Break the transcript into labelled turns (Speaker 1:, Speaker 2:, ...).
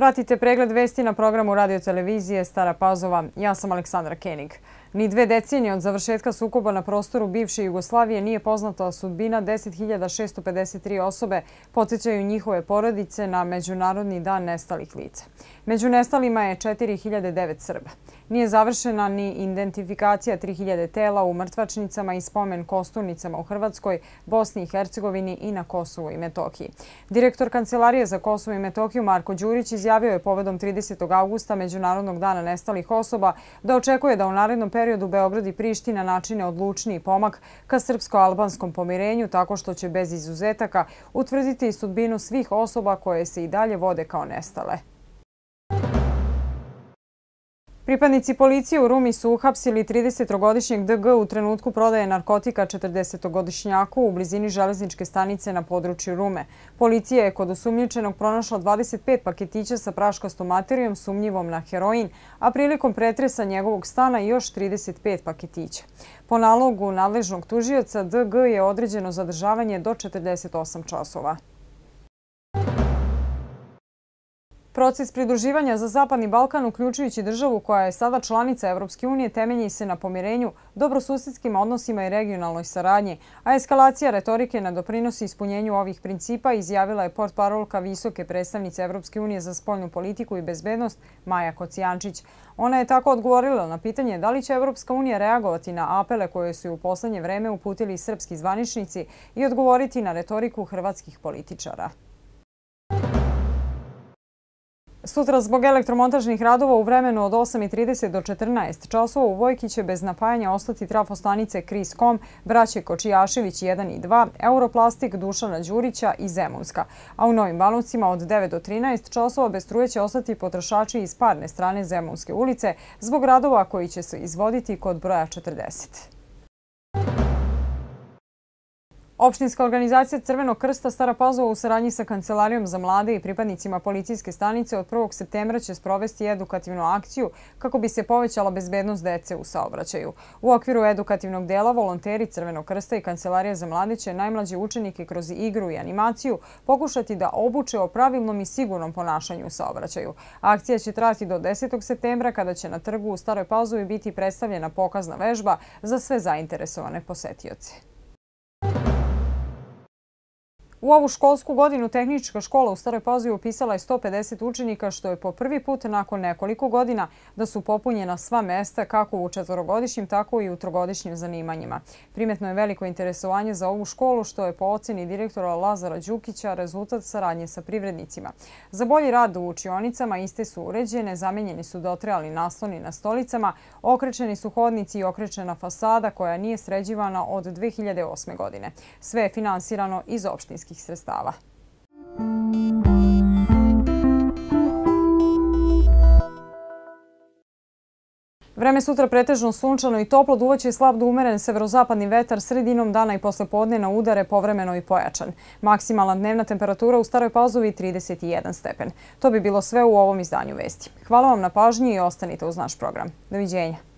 Speaker 1: Pratite pregled vesti na programu radiotelevizije Stara Pazova. Ja sam Aleksandra Kenig. Ni dve decenije od završetka sukoba na prostoru bivše Jugoslavije nije poznata sudbina 10.653 osobe, podsjećaju njihove porodice na Međunarodni dan nestalih lica. Među nestalima je 4.009 Srba. Nije završena ni identifikacija 3000 tela u mrtvačnicama i spomen kosturnicama u Hrvatskoj, Bosni i Hercegovini i na Kosovo i Metohiji. Direktor Kancelarije za Kosovo i Metohiju Marko Đurić izjavio je povedom 30. augusta Međunarodnog dana nestalih osoba da očekuje da u narednom periodu periodu Beograd i Priština načine odlučniji pomak ka srpsko-albanskom pomirenju tako što će bez izuzetaka utvrditi sudbinu svih osoba koje se i dalje vode kao nestale. Pripadnici policije u Rumi su uhapsili 30-godišnjeg DG u trenutku prodaje narkotika 40-godišnjaku u blizini železničke stanice na području Rume. Policija je kod osumnjičenog pronašla 25 paketića sa praškastom materijom sumnjivom na heroin, a prilikom pretresa njegovog stana još 35 paketića. Po nalogu nadležnog tužioca DG je određeno zadržavanje do 48 časova. Proces pridruživanja za Zapadni Balkan, uključujući državu koja je sada članica Evropske unije, temelji se na pomirenju, dobrosusjedskim odnosima i regionalnoj saradnji, a eskalacija retorike na doprinosi ispunjenju ovih principa izjavila je port parolka visoke predstavnice Evropske unije za spoljnu politiku i bezbednost Maja Kocijančić. Ona je tako odgovorila na pitanje da li će Evropska unija reagovati na apele koje su u poslednje vreme uputili srpski zvaničnici i odgovoriti na retoriku hrvatskih političara. Sutra zbog elektromontažnih radova u vremenu od 8.30 do 14 časova u Vojki će bez napajanja ostati trafostanice Kris.com, Braće Kočijašević 1 i 2, Europlastik Dušana Đurića i Zemunska. A u Novim Banovcima od 9 do 13 časova bez struje će ostati potrošači iz parne strane Zemunske ulice zbog radova koji će se izvoditi kod broja 40. Opštinska organizacija Crvenog krsta Stara Pazova u saradnji sa Kancelarijom za mlade i pripadnicima policijske stanice od 1. septembra će sprovesti edukativnu akciju kako bi se povećala bezbednost dece u saobraćaju. U okviru edukativnog dela volonteri Crvenog krsta i Kancelarija za mlade će najmlađe učenike kroz igru i animaciju pokušati da obuče o pravilnom i sigurnom ponašanju u saobraćaju. Akcija će trati do 10. septembra kada će na trgu u Staroj Pazovi biti predstavljena pokazna vežba za sve zainteresovane posetioce. U ovu školsku godinu tehnička škola u Staroj Pazovi upisala je 150 učenika, što je po prvi put nakon nekoliko godina da su popunjena sva mesta kako u četvorogodišnjim, tako i u trogodišnjim zanimanjima. Primetno je veliko interesovanje za ovu školu, što je po oceni direktora Lazara Đukića rezultat saradnje sa privrednicima. Za bolji rad u učionicama iste su uređene, zamenjeni su dotrejali nasloni na stolicama, okrečeni su hodnici i okrečena fasada koja nije sređivana od 2008. godine. Sve je finansirano iz opštinskih finansijskih sredstava. Vreme sutra pretežno sunčano i toplo, duvaće i slab do umeren severozapadni vetar sredinom dana i posle podne na udare povremeno i pojačan. Maksimalna dnevna temperatura u Staroj Pazovi 31 stepen. To bi bilo sve u ovom izdanju vesti. Hvala vam na pažnji i ostanite uz naš program. Doviđenja.